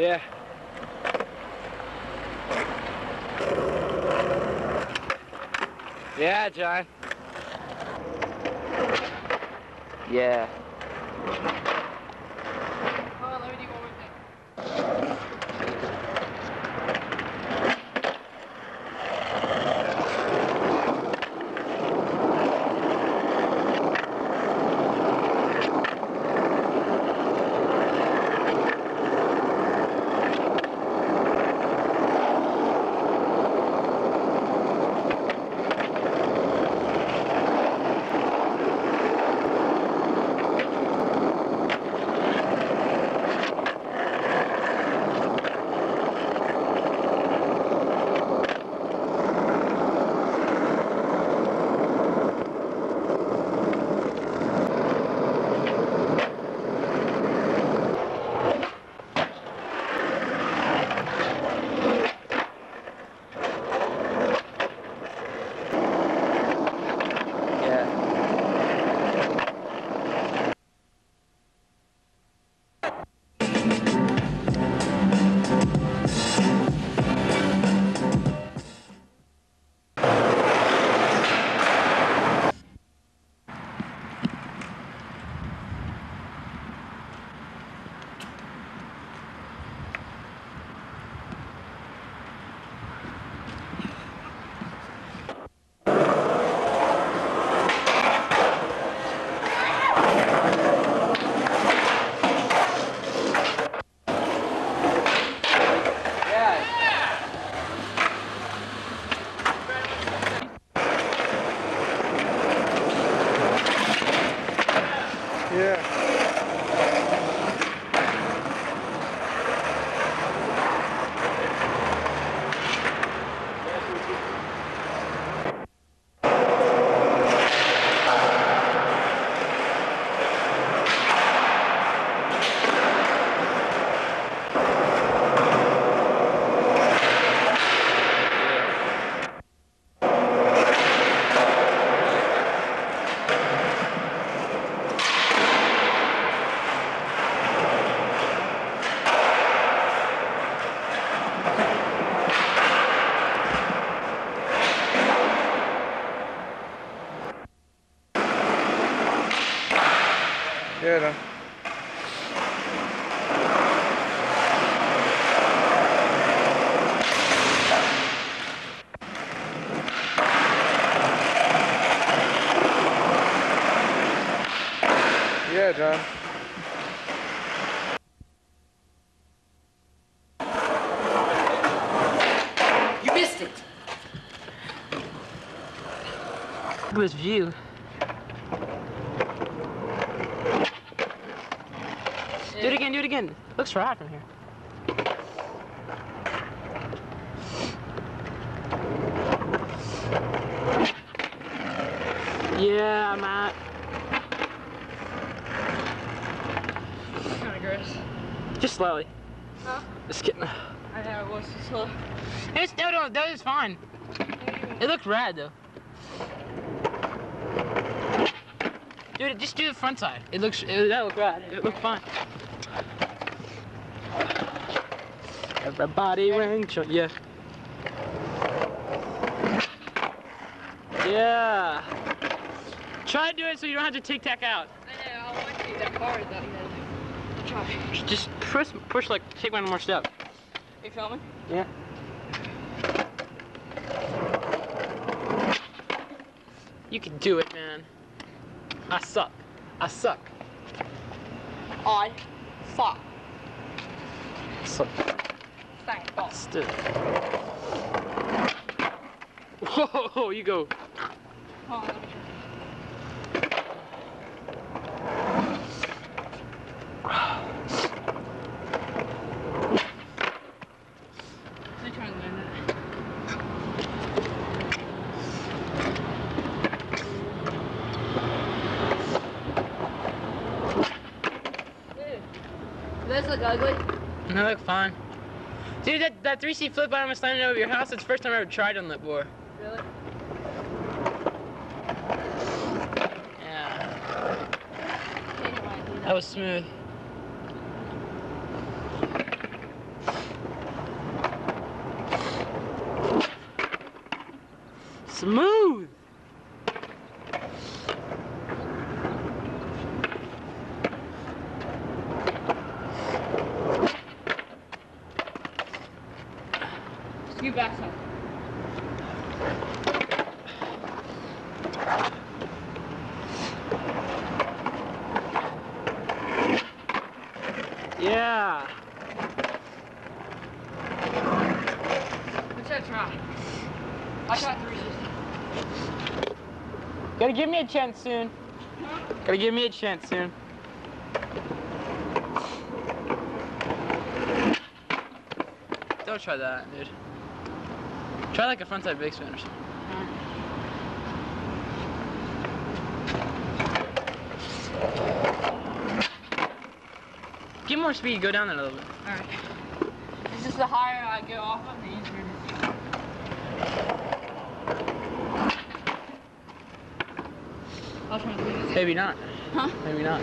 Yeah. Yeah, John. Yeah. Yeah, done. Yeah, John. You missed it. Look at this view. Do it again, do it again. Looks right from here. Yeah, Matt. Kind of gross. Just slowly. Huh? Just kidding. I know it was too slow. It's, no, no, that is fine. It looked rad though. Dude, just do the front side. It looks, it, that looked rad. It looked fine. Everybody ring, cho- yeah. Yeah. Try to do it so you don't have to tic tac out. I know, I want to that card though. Try. Just push, push like, take one more step. You filming? Yeah. You can do it, man. I suck. I suck. I fuck. Suck. God. Still. Whoa, you go. Hold on, let me try. Let me try that. Dude, Does this look ugly? No, look fine. Dude, that, that 3C flip I was standing over your house, it's the first time I ever tried on that board. Really? Yeah. That was smooth. Smooth. Scoot back some. Yeah. What's that try? I shot 360. Gotta give me a chance soon. Gotta give me a chance soon. Don't try that, dude. Try like a frontside big spin or something. Get more speed, go down there a little bit. Alright. It's just the higher I go off of, the easier it is. I'll try to do this. Maybe not. Huh? Maybe not.